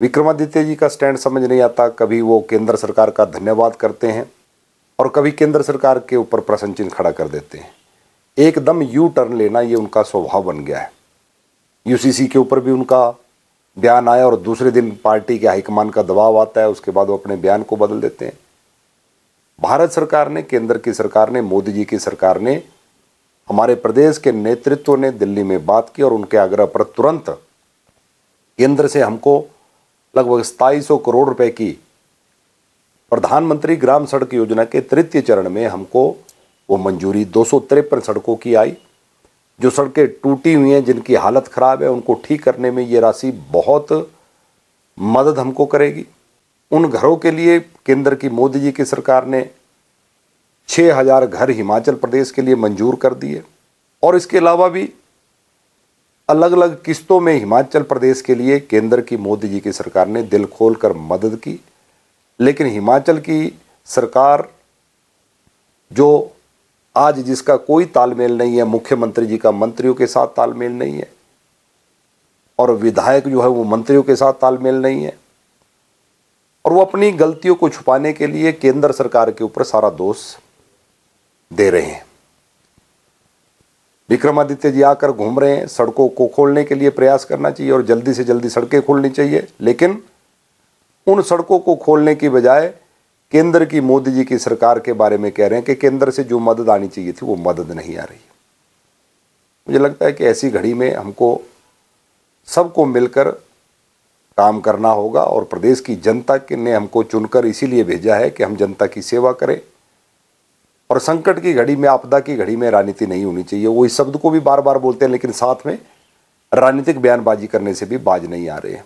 विक्रमादित्य जी का स्टैंड समझ नहीं आता, कभी वो केंद्र सरकार का धन्यवाद करते हैं और कभी केंद्र सरकार के ऊपर प्रश्न चिन्ह खड़ा कर देते हैं। एकदम यू टर्न लेना ये उनका स्वभाव बन गया है। यूसीसी के ऊपर भी उनका बयान आया और दूसरे दिन पार्टी के हाईकमान का दबाव आता है, उसके बाद वो अपने बयान को बदल देते हैं। भारत सरकार ने, केंद्र की सरकार ने, मोदी जी की सरकार ने हमारे प्रदेश के नेतृत्व ने दिल्ली में बात की और उनके आग्रह पर तुरंत केंद्र से हमको लगभग सताईस करोड़ रुपए की प्रधानमंत्री ग्राम सड़क योजना के तृतीय चरण में हमको वो मंजूरी दो सौ तिरपन सड़कों की आई, जो सड़कें टूटी हुई हैं, जिनकी हालत ख़राब है, उनको ठीक करने में ये राशि बहुत मदद हमको करेगी। उन घरों के लिए केंद्र की मोदी जी की सरकार ने छः हज़ार घर हिमाचल प्रदेश के लिए मंजूर कर दिए। और इसके अलावा भी अलग अलग किस्तों में हिमाचल प्रदेश के लिए केंद्र की मोदी जी की सरकार ने दिल खोल कर मदद की, लेकिन हिमाचल की सरकार जो आज जिसका कोई तालमेल नहीं है, मुख्यमंत्री जी का मंत्रियों के साथ तालमेल नहीं है, और विधायक जो है वो मंत्रियों के साथ तालमेल नहीं है, और वो अपनी गलतियों को छुपाने के लिए केंद्र सरकार के ऊपर सारा दोष दे रहे हैं। विक्रमादित्य जी आकर घूम रहे हैं, सड़कों को खोलने के लिए प्रयास करना चाहिए और जल्दी से जल्दी सड़कें खोलनी चाहिए। लेकिन उन सड़कों को खोलने की बजाय केंद्र की मोदी जी की सरकार के बारे में कह रहे हैं कि केंद्र से जो मदद आनी चाहिए थी, वो मदद नहीं आ रही। मुझे लगता है कि ऐसी घड़ी में हमको सबको मिलकर काम करना होगा और प्रदेश की जनता ने हमको चुनकर इसीलिए भेजा है कि हम जनता की सेवा करें। और संकट की घड़ी में, आपदा की घड़ी में राजनीति नहीं होनी चाहिए। वो इस शब्द को भी बार बार बोलते हैं, लेकिन साथ में राजनीतिक बयानबाजी करने से भी बाज नहीं आ रहे हैं।